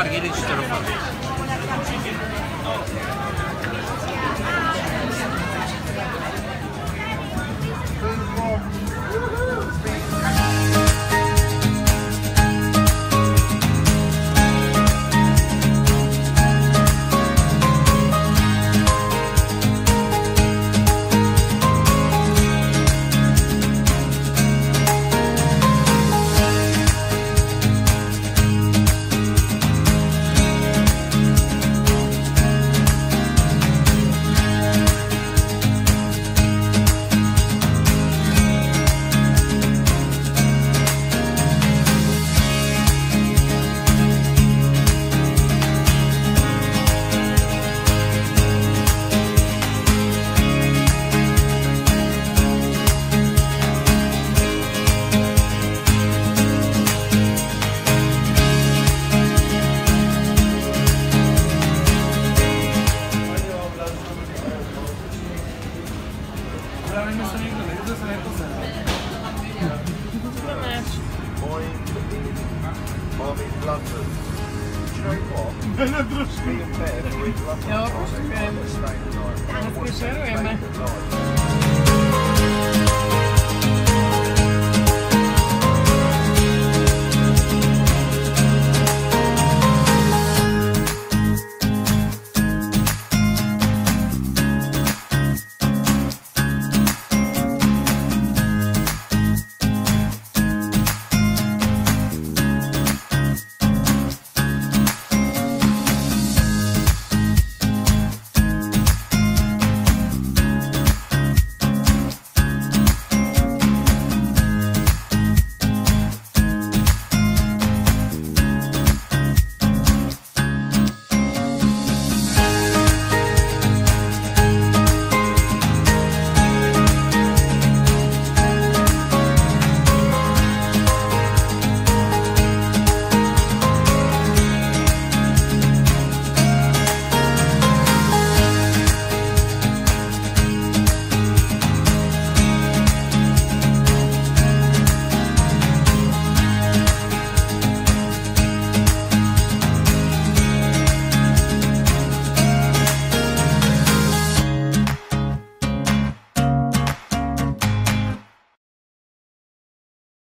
var gelin know what? Me and Bev, we love Ja, Stay